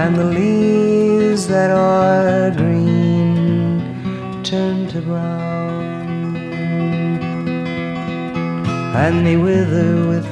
and the leaves that are green turn to brown, and they wither with the